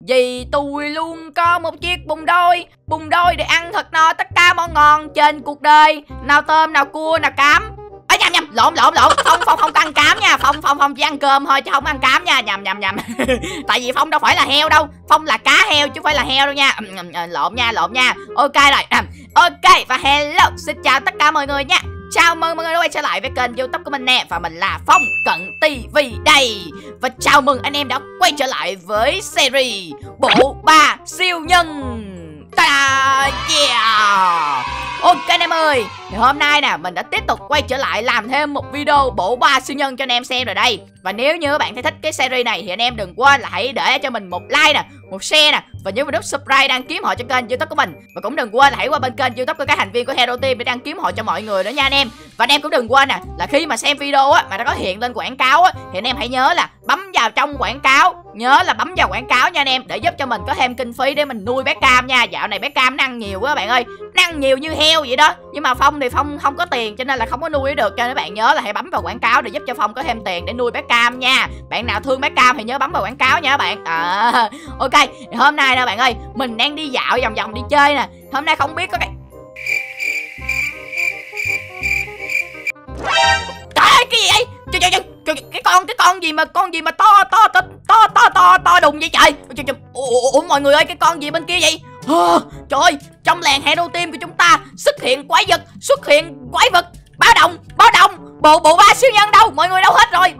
Vì tôi luôn có một chiếc bùng đôi Bùng đôi để ăn thật no tất cả món ngon trên cuộc đời. Nào tôm, nào cua, nào cám. À, nhầm nhầm lộn lộn lộn. Phong phong không ăn cám nha. Phong phong phong chỉ ăn cơm thôi chứ không ăn cám nha. Nhầm nhầm nhầm. Tại vì phong đâu phải là heo đâu. Phong là cá heo chứ không phải là heo đâu nha. Ừ, ừ, ừ, lộn nha lộn nha. Ok rồi. Ok và hello. Xin chào tất cả mọi người nha. Chào mừng mọi người đã quay trở lại với kênh youtube của mình nè, Và mình là Phong Cận TV đây. Và chào mừng anh em đã quay trở lại với series Bộ ba siêu nhân. Ta yeah! Ok anh em ơi, Thì hôm nay nè, mình đã tiếp tục quay trở lại làm thêm một video bộ ba siêu nhân cho anh em xem rồi đây. Và nếu như các bạn thấy thích cái series này thì anh em đừng quên là hãy để cho mình một like nè một share nè Và nhớ vào nút subscribe đăng kiếm họ cho kênh youtube của mình. Và cũng đừng quên là hãy qua bên kênh youtube của các thành viên của Hero Team để đăng kiếm họ cho mọi người nữa nha anh em. Và anh em cũng đừng quên nè là khi mà xem video á mà nó có hiện lên quảng cáo á Thì anh em hãy nhớ là bấm vào trong quảng cáo. Nhớ là bấm vào quảng cáo nha anh em Để giúp cho mình có thêm kinh phí để mình nuôi bé cam nha. Dạo này bé cam năng nhiều quá bạn ơi Năng nhiều như heo vậy đó. Nhưng mà Phong thì Phong không có tiền cho nên là không có nuôi được. Cho nên bạn nhớ là hãy bấm vào quảng cáo để giúp cho Phong có thêm tiền để nuôi bé cam nha. Bạn nào thương bé cam thì nhớ bấm vào quảng cáo nha bạn. À, Ok hôm nay nè bạn ơi Mình đang đi dạo vòng vòng đi chơi nè. Hôm nay không biết có cái Trời ơi cái gì vậy? Trời trời trời cái con cái con gì mà con gì mà to to to to to to to đùng vậy trời? Trời, trời. Ủa, ủa mọi người ơi cái con gì bên kia vậy? À, trời ơi trong làng hero team của chúng ta xuất hiện quái vật xuất hiện quái vật. Báo động báo động bộ bộ ba siêu nhân đâu? Mọi người đâu hết rồi?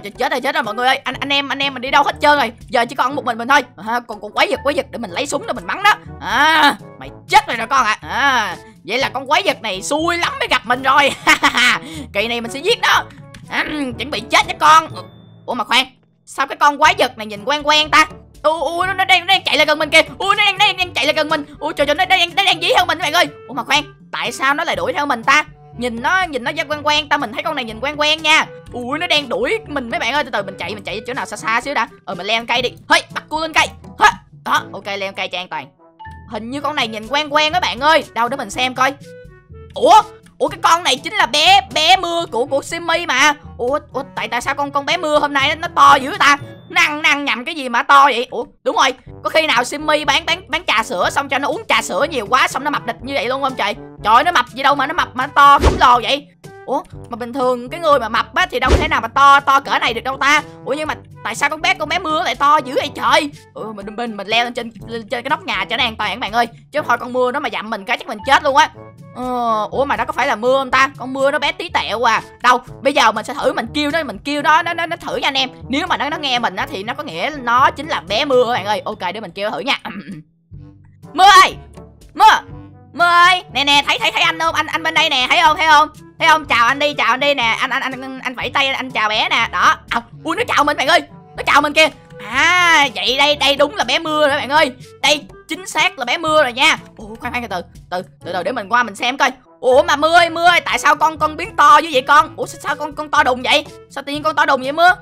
Trời, trời, chết rồi chết rồi mọi người ơi. Anh anh em anh em mình đi đâu hết trơn rồi. Giờ chỉ còn một mình mình thôi. À, còn còn quái vật quái vật để mình lấy súng để mình bắn đó. À mày chết rồi rồi con ạ. À. à vậy là con quái vật này xui lắm mới gặp mình rồi. Kỳ này mình sẽ giết nó. À, chuẩn bị chết nha con. Ủa mà khoan sao cái con quái vật này nhìn quen quen ta? Ui nó đang nó đang chạy lại gần mình kìa. Ui nó đang, đang đang chạy lại gần mình. Ui trời trời nó đang nó đang dí theo mình các bạn ơi. Ủa mà khoan tại sao nó lại đuổi theo mình ta? Nhìn nó nhìn nó quen quen ta mình thấy con này nhìn quen quen nha. Ui nó đang đuổi mình mấy bạn ơi từ từ mình chạy mình chạy chỗ nào xa xa xíu đã. Ờ mình leo cây đi. Hơi bắt cua lên cây. Đó ok leo cây cho an toàn. Hình như con này nhìn quen quen các bạn ơi. Đâu để mình xem coi. Ủa? Ủa cái con này chính là bé bé mưa của của Simmy mà. Ủa, ủa tại tại sao con con bé mưa hôm nay nó, nó to dữ ta? Năng năng nhầm cái gì mà to vậy? Ủa đúng rồi. Có khi nào simmy bán bán bán trà sữa xong cho nó uống trà sữa nhiều quá xong nó mập địch như vậy luôn không trời? Trời nó mập gì đâu mà nó mập mà nó to khổng lồ vậy. Ủa mà bình thường cái người mà mập á thì đâu thể nào mà to to cỡ này được đâu ta? Ủa nhưng mà tại sao con bé con bé mưa lại to dữ vậy trời? Ừ, mình mình mình leo lên trên lên trên cái nóc nhà cho nó an toàn các bạn ơi. Chứ thôi con mưa nó mà dặm mình cái chắc mình chết luôn á. Ờ, ủa mà nó có phải là mưa không ta? Con mưa nó bé tí tẹo à. Đâu bây giờ mình sẽ thử mình kêu nó mình kêu nó nó nó, nó thử nha anh em. Nếu mà nó nó nghe mình á thì nó có nghĩa nó chính là bé mưa các bạn ơi. Ok để mình kêu thử nha. Mưa ơi mưa mưa ơi nè nè thấy thấy thấy anh không anh anh bên đây nè thấy không? Thấy không? Thấy không? Chào anh đi chào anh đi nè. Anh anh anh anh vẫy tay anh chào bé nè. Đó. À, ui nó chào mình bạn ơi. Nó chào mình kìa. À vậy đây đây đúng là bé mưa rồi bạn ơi. Đây chính xác là bé mưa rồi nha. Ủa khoan khoan từ từ từ từ từ để mình qua mình xem coi. Ủa mà mưa ơi mưa ơi tại sao con con biến to như vậy con? Ủa sao, sao con con to đùng vậy? Sao tự nhiên con to đùng vậy mưa?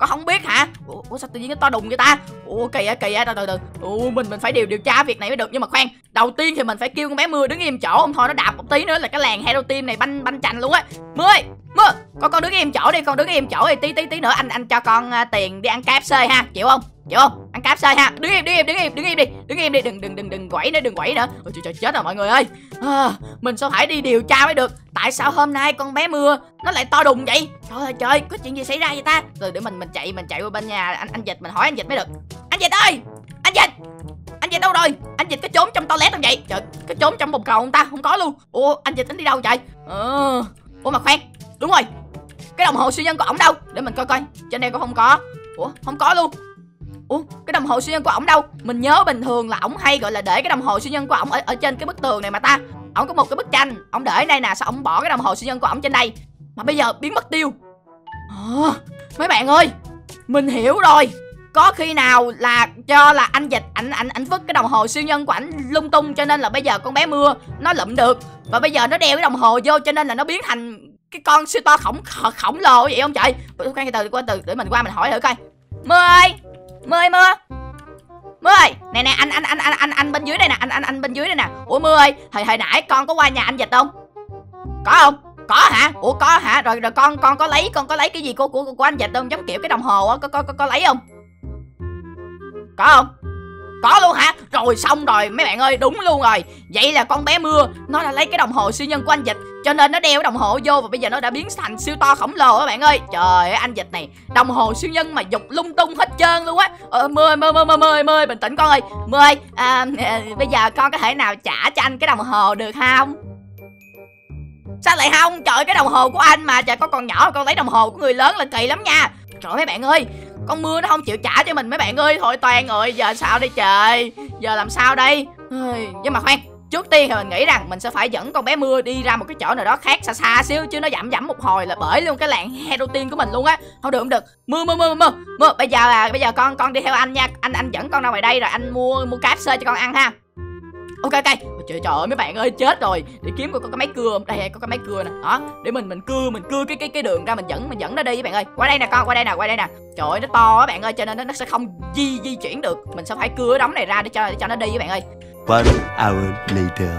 Con không biết hả? Ủa, ủa sao tự nhiên nó to đùng vậy ta? Ủa kỳ á kỳ á. Từ từ từ. Ủa mình mình phải điều điều tra việc này mới được. Nhưng mà khoan đầu tiên thì mình phải kêu con bé mưa đứng im chỗ. Không thôi nó đạp một tí nữa là cái làng hero team này banh banh chành luôn á. Mưa ơi mưa con con đứng im chỗ đi con đứng im chỗ đi. Tí tí tí nữa anh anh cho con uh, tiền đi ăn kfc ha chịu không? Vô không ăn cáp sai ha đứng im đứng im đứng im đứng im đi. Đứng im đi đừng đừng đừng đừng quẩy nữa đừng quẩy nữa. Ôi trời, trời chết rồi mọi người ơi. À, mình sao phải đi điều tra mới được? Tại sao hôm nay con bé mưa nó lại to đùng vậy? Trời ơi trời có chuyện gì xảy ra vậy ta? Rồi để mình mình chạy mình chạy qua bên nhà anh anh dịch mình hỏi anh dịch mới được. Anh dịch ơi! Anh dịch! Anh dịch đâu rồi? Anh dịch có trốn trong toilet không vậy? Trời có trốn trong bồn cầu không ta? Không có luôn. Ủa anh dịch tính đi đâu vậy? Ờ ủa mà khoan đúng rồi. Cái đồng hồ siêu nhân của ổng đâu? Để mình coi coi trên đây có không có. Ủa không có luôn. Ủa cái đồng hồ siêu nhân của ổng đâu? Mình nhớ bình thường là ổng hay gọi là để cái đồng hồ siêu nhân của ổng ở, ở trên cái bức tường này mà ta. Ổng có một cái bức tranh Ổng để ở đây nè Sao ổng bỏ cái đồng hồ siêu nhân của ổng trên đây? Mà bây giờ biến mất tiêu. À, Mấy bạn ơi Mình hiểu rồi. Có khi nào là cho là anh dịch ảnh ảnh ảnh vứt cái đồng hồ siêu nhân của ảnh lung tung cho nên là bây giờ con bé mưa nó lụm được. Và bây giờ nó đeo cái đồng hồ vô cho nên là nó biến thành cái con siêu to khổng khổng lồ vậy không trời? Khoan từ qua từ để mình qua mình hỏi thử coi. Mưa ơi! Mưa ơi mưa. Mưa ơi nè nè anh anh anh anh anh anh bên dưới đây nè anh anh anh bên dưới đây nè. Ủa mưa ơi hồi hồi nãy con có qua nhà anh dịch không? Có không? Có hả? Ủa có hả? Rồi rồi con con có lấy con có lấy cái gì của của của anh dịch không? Giống kiểu cái đồng hồ á có có có, có lấy không? Có không? Có luôn hả? Rồi xong rồi mấy bạn ơi đúng luôn rồi. Vậy là con bé mưa nó đã lấy cái đồng hồ siêu nhân của anh dịch cho nên nó đeo cái đồng hồ vô và bây giờ nó đã biến thành siêu to khổng lồ các bạn ơi. Trời ơi anh dịch này đồng hồ siêu nhân mà dục lung tung hết trơn luôn á. Ờ, mưa mưa mưa mưa mưa mưa bình tĩnh con ơi. Mưa ơi à, à, bây giờ con có thể nào trả cho anh cái đồng hồ được không sao lại không? Trời cái đồng hồ của anh mà trời con còn nhỏ con lấy đồng hồ của người lớn là kỳ lắm nha. Trời mấy bạn ơi con mưa nó không chịu trả cho mình mấy bạn ơi. Thôi toàn rồi, giờ sao đây trời? Giờ làm sao đây? Nhưng mà khoan, trước tiên thì mình nghĩ rằng mình sẽ phải dẫn con bé mưa đi ra một cái chỗ nào đó khác xa xa xíu, chứ nó dặm giảm một hồi là bởi luôn cái làng hero tiên của mình luôn á. Không được không được. Mưa mưa mưa mưa mưa, bây giờ là bây giờ con con đi theo anh nha. Anh anh dẫn con ra ngoài đây rồi anh mua mua cáp sơ cho con ăn ha ok ok. Trời trời ơi mấy bạn ơi chết rồi. Để kiếm coi có cái máy cưa đây có cái máy cưa nè. Đó để mình mình cưa mình cưa cái cái cái đường ra mình dẫn mình dẫn nó đi các bạn ơi. Qua đây nè con qua đây nè qua đây nè. Trời ơi nó to á bạn ơi cho nên nó, nó sẽ không di di chuyển được. Mình sẽ phải cưa đống này ra để cho để cho nó đi các bạn ơi. One hour later.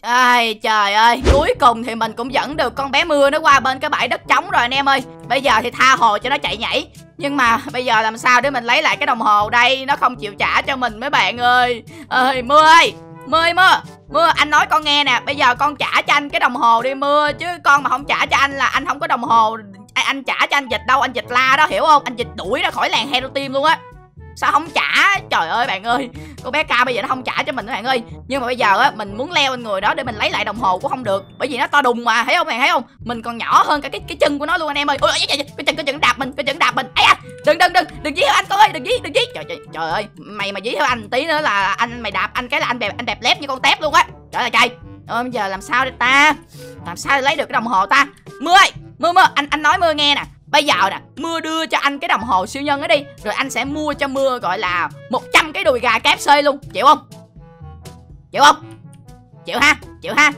Ai trời ơi. Cuối cùng thì mình cũng dẫn được con bé mưa nó qua bên cái bãi đất trống rồi anh em ơi. Bây giờ thì tha hồ cho nó chạy nhảy. Nhưng mà bây giờ làm sao để mình lấy lại cái đồng hồ đây? Nó không chịu trả cho mình mấy bạn ơi. Ơi Mưa ơi Mưa ơi, mưa. Mưa, anh nói con nghe nè. Bây giờ con trả cho anh cái đồng hồ đi, mưa. Chứ con mà không trả cho anh là anh không có đồng hồ. Anh trả cho anh dịch đâu? Anh dịch la đó, hiểu không? Anh dịch đuổi ra khỏi làng hero team luôn á. Sao không trả? Trời ơi, bạn ơi. Cô bé ca bây giờ nó không trả cho mình các bạn ơi. Nhưng mà bây giờ á, mình muốn leo lên người đó để mình lấy lại đồng hồ cũng không được. Bởi vì nó to đùng mà, thấy không? Bạn thấy không? Mình còn nhỏ hơn cả cái cái chân của nó luôn, anh em ơi. Ôi cái chân cái chân đạp mình, cái chân đạp mình. Ấy à đừng đừng đừng. Đừng giết anh ơi đừng dí đừng dí trời, trời trời ơi mày mà dí theo anh tí nữa là anh mày đạp anh cái là anh đẹp anh đẹp lép như con tép luôn á trời ơi trời ơi bây giờ làm sao đây ta làm sao để lấy được cái đồng hồ ta mưa ơi mưa mưa anh anh nói mưa nghe nè Bây giờ nè, Mưa đưa cho anh cái đồng hồ siêu nhân ấy đi Rồi anh sẽ mua cho Mưa gọi là 100 cái đùi gà KFC luôn Chịu không? Chịu không? Chịu ha, chịu ha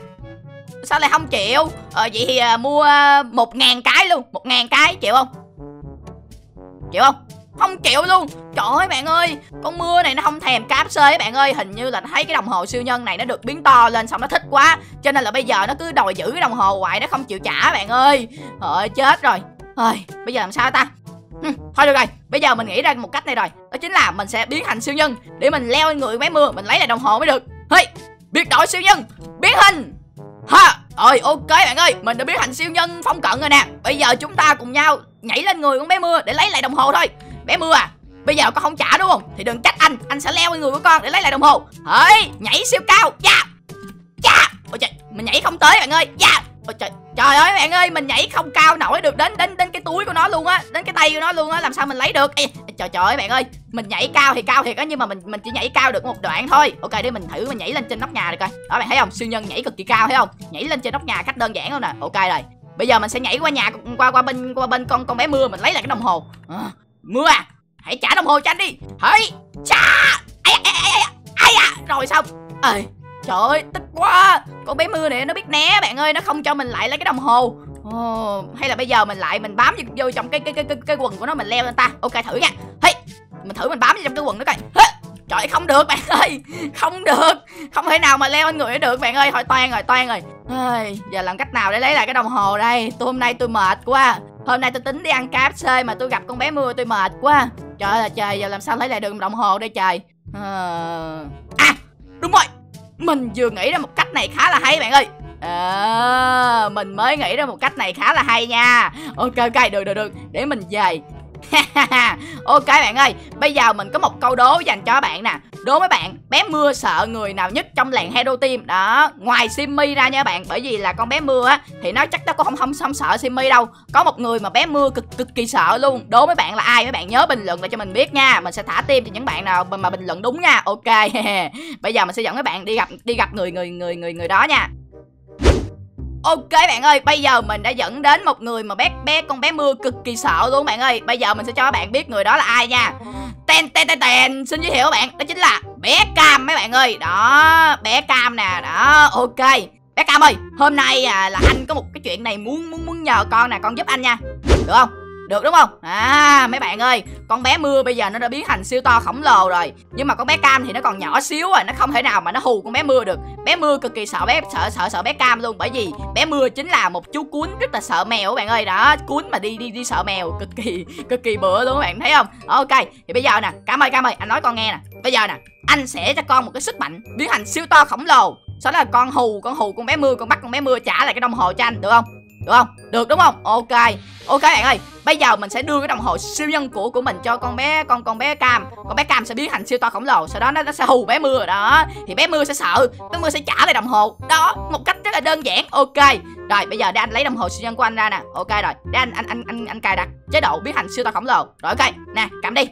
Sao lại không chịu? Ờ vậy thì uh, mua à, một ngàn cái luôn một ngàn cái, chịu không? Chịu không? Không chịu luôn. Trời ơi bạn ơi Con mưa này nó không thèm cáp ấy bạn ơi. Hình như là thấy cái đồng hồ siêu nhân này nó được biến to lên Xong nó thích quá. Cho nên là bây giờ nó cứ đòi giữ cái đồng hồ hoài Nó không chịu trả bạn ơi. Trời chết rồi. Ơi bây giờ làm sao ta? Hừ, Thôi được rồi, bây giờ mình nghĩ ra một cách này rồi. Đó chính là mình sẽ biến thành siêu nhân. Để mình leo lên người bé mưa, mình lấy lại đồng hồ mới được. Hey, biệt đội siêu nhân. Biến hình. Ha, rồi ok bạn ơi. Mình đã biến thành siêu nhân phong cận rồi nè. Bây giờ chúng ta cùng nhau nhảy lên người con bé mưa Để lấy lại đồng hồ thôi. Bé mưa à Bây giờ con không trả đúng không? Thì đừng trách anh Anh sẽ leo lên người của con để lấy lại đồng hồ. Hey, nhảy siêu cao Yeah Yeah Ôi trời, mình nhảy không tới bạn ơi Yeah Ôi trời, trời ơi bạn ơi mình nhảy không cao nổi được đến đến đến cái túi của nó luôn á đến cái tay của nó luôn á làm sao mình lấy được? Ê, trời trời ơi bạn ơi mình nhảy cao thì cao thiệt á nhưng mà mình mình chỉ nhảy cao được một đoạn thôi. Ok để mình thử mình nhảy lên trên nóc nhà được coi. Đó bạn thấy không? Siêu nhân nhảy cực kỳ cao thấy không? Nhảy lên trên nóc nhà cách đơn giản luôn nè. Ok rồi bây giờ mình sẽ nhảy qua nhà qua qua bên qua bên con con bé mưa mình lấy lại cái đồng hồ. À, mưa à hãy trả đồng hồ cho anh đi. Hãy cha! Ai ai ai ai à rồi xong. Ơi Trời ơi, tức quá. Con bé mưa này nó biết né bạn ơi Nó không cho mình lại lấy cái đồng hồ. Ồ, hay là bây giờ mình lại mình bám vô trong cái cái cái cái, cái quần của nó mình leo lên ta. Ok thử nha. Hey, mình thử mình bám vô trong cái quần nó coi. Hey, trời ơi, không được bạn ơi. Không được. Không thể nào mà leo lên người được bạn ơi. Thôi toan rồi toan rồi. Hey, giờ làm cách nào để lấy lại cái đồng hồ đây? Tôi hôm nay tôi mệt quá hôm nay tôi tính đi ăn KFC mà tôi gặp con bé mưa tôi mệt quá. Trời ơi là trời giờ làm sao lấy lại được đồng hồ đây trời? À, à đúng rồi. Mình vừa nghĩ ra một cách này khá là hay bạn ơi. À, Mình mới nghĩ ra một cách này khá là hay nha. Ok ok được được được. Để mình về. ok bạn ơi Bây giờ mình có một câu đố dành cho bạn nè. Đố mấy bạn Bé Mưa sợ người nào nhất trong làng Hero Team? Đó Ngoài Simmy ra nha bạn Bởi vì là con bé Mưa á Thì nó chắc nó cũng không, không, không sợ Simmy đâu. Có một người mà bé Mưa cực cực kỳ sợ luôn. Đố mấy bạn là ai? Mấy bạn nhớ bình luận lại cho mình biết nha. Mình sẽ thả tim cho những bạn nào mà, mà bình luận đúng nha. Ok Bây giờ mình sẽ dẫn mấy bạn đi gặp đi gặp người người người người người đó nha. Ok bạn ơi, bây giờ mình đã dẫn đến một người mà bé bé con bé mưa cực kỳ sợ luôn bạn ơi. Bây giờ mình sẽ cho các bạn biết người đó là ai nha. Ten ten ten ten, xin giới thiệu các bạn, đó chính là bé Cam mấy bạn ơi. Đó, bé Cam nè, đó, ok. Bé Cam ơi, hôm nay à, là anh có một cái chuyện này muốn muốn muốn nhờ con nè, con giúp anh nha. Được không? Được đúng không? À mấy bạn ơi con bé mưa bây giờ nó đã biến thành siêu to khổng lồ rồi. Nhưng mà con bé cam thì nó còn nhỏ xíu à nó không thể nào mà nó hù con bé mưa được. Bé mưa cực kỳ sợ bé sợ sợ sợ bé cam luôn bởi vì bé mưa chính là một chú cuốn rất là sợ mèo các bạn ơi. Đó cuốn mà đi đi đi sợ mèo cực kỳ cực kỳ bựa luôn các bạn thấy không? Ok thì bây giờ nè cam ơi cam ơi anh nói con nghe nè. Bây giờ nè anh sẽ cho con một cái sức mạnh biến thành siêu to khổng lồ. Sau đó là con hù con hù con bé mưa con bắt con bé mưa trả lại cái đồng hồ cho anh được không được không? Được đúng không? Ok. Ok bạn ơi. Bây giờ mình sẽ đưa cái đồng hồ siêu nhân của của mình cho con bé con con bé cam. Con bé cam sẽ biến thành siêu to khổng lồ sau đó nó, nó sẽ hù bé mưa đó. Thì bé mưa sẽ sợ. Bé mưa sẽ trả lại đồng hồ. Đó một cách rất là đơn giản. Ok. Rồi bây giờ để anh lấy đồng hồ siêu nhân của anh ra nè. Ok rồi. Để anh anh anh anh anh cài đặt chế độ biến thành siêu to khổng lồ. Rồi ok. Nè cầm đi.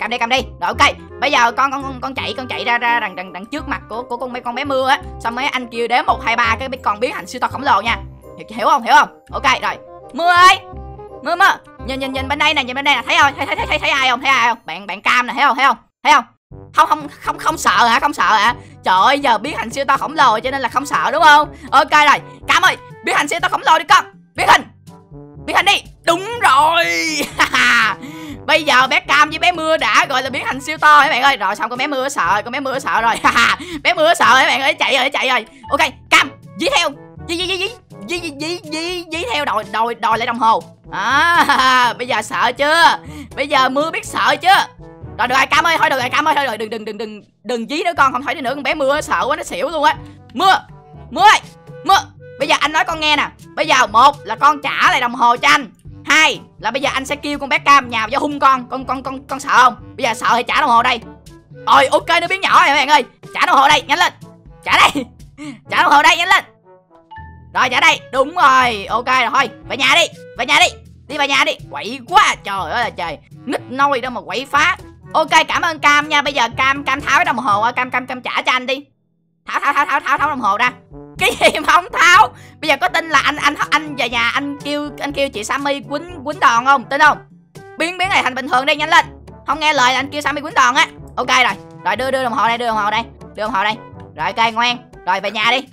Cầm đi cầm đi. Rồi ok. Bây giờ con con con, chạy con chạy ra ra đằng đằng đằng trước mặt của của con bé con bé mưa á. Xong mấy anh kêu đếm một hai ba cái con biến thành siêu to khổng lồ nha hiểu, hiểu không? Hiểu không? Ok rồi. Mưa ơi mưa mưa. Nhìn nhìn nhìn bên đây nè nhìn bên đây nè. Thấy không? Thấy thấy thấy thấy, thấy ai không? Thấy ai không? Bạn bạn cam nè thấy không? Thấy không? Thấy không? Không không không không sợ hả? Không sợ hả? Trời ơi giờ biến thành siêu to khổng lồ cho nên là không sợ đúng không? Ok rồi. Cam ơi biến thành siêu to khổng lồ đi con. Biến hình. Biến hình đi. Đúng rồi. Bây giờ bé cam với bé mưa đã gọi là biến thành siêu to các bạn ơi? Rồi xong con bé mưa sợ con bé mưa sợ rồi. Bé mưa sợ các bạn ơi? Chạy rồi chạy rồi. Ok cam dí theo. Dí dí dí dí dí dí dí dí dí theo đòi đòi đòi lại đồng hồ. À bây giờ sợ chưa? Bây giờ mưa biết sợ chưa rồi, được rồi, cam ơi, thôi, được rồi, cam ơi, thôi, rồi, đừng đừng đừng đừng đừng dí nữa con, không thấy nữa, con bé mưa sợ quá, nó xỉu luôn á. Mưa mưa ơi, mưa. Bây giờ anh nói con nghe nè. Bây giờ một là con trả lại đồng hồ cho anh. Hai là bây giờ anh sẽ kêu con bé cam nhào vô hung con. Con con con con sợ không? Bây giờ sợ thì trả đồng hồ đây. Rồi ok nó biến nhỏ rồi các bạn ơi. Trả đồng hồ đây, nhanh lên. Trả đây. Trả đồng hồ đây, nhanh lên rồi trả đây. Đúng rồi. Ok, rồi, thôi. Về nhà đi. Về nhà đi. Đi về nhà đi. Quậy quá. Trời ơi là trời. Nít nôi đâu mà quậy phá. Ok, cảm ơn cam nha. Bây giờ cam cam tháo cái đồng hồ cam cam cam trả cho anh đi. Tháo tháo tháo tháo tháo tháo đồng hồ ra. Cái gì mà không tháo? Bây giờ có tin là anh anh anh về nhà anh kêu anh kêu chị sammy quýnh quýnh đòn không? Tin không? Biến biến này thành bình thường đi. Nhanh lên. Không nghe lời là anh kêu sammy quýnh đòn á. Ok rồi. Rồi đưa đưa đồng hồ đây, đưa đồng hồ đây. Đưa đồng hồ đây. Rồi, ok, ngoan. Rồi, về nhà đi.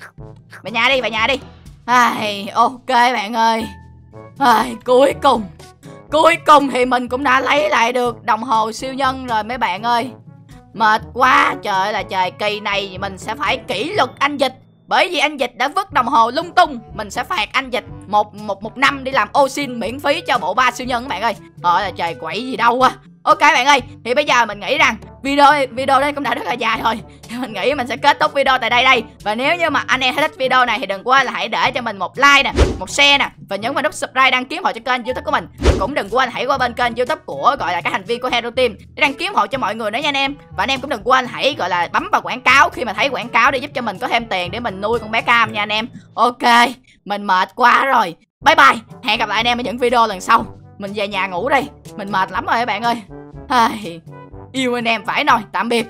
Về nhà đi, về nhà đi ai, ok bạn ơi. Ai, cuối cùng. Cuối cùng thì mình cũng đã lấy lại được đồng hồ siêu nhân rồi mấy bạn ơi. Mệt quá, trời ơi là trời, kỳ này mình sẽ phải kỷ luật anh dịch. Bởi vì anh dịch đã vứt đồng hồ lung tung, mình sẽ phạt anh dịch một một một năm đi làm ô xin miễn phí cho bộ ba siêu nhân các bạn ơi. Trời là trời quậy gì đâu quá ok bạn ơi, thì bây giờ mình nghĩ rằng video video đây cũng đã rất là dài rồi. Thì mình nghĩ mình sẽ kết thúc video tại đây đây. Và nếu như mà anh em thích video này thì đừng quên là hãy để cho mình một like nè, một share nè, và nhấn vào nút subscribe đăng ký hộ cho kênh youtube của mình. Cũng đừng quên hãy qua bên kênh youtube của, gọi là các thành viên của hero team để đăng ký hộ cho mọi người nữa nha anh em. Và anh em cũng đừng quên hãy, gọi là, bấm vào quảng cáo khi mà thấy quảng cáo để giúp cho mình có thêm tiền để mình nuôi con bé cam nha anh em. Ok, mình mệt quá rồi. Bye bye, hẹn gặp lại anh em ở những video lần sau mình về nhà ngủ đi. Mình mệt lắm rồi các bạn ơi. Ai, yêu anh em phải rồi tạm biệt.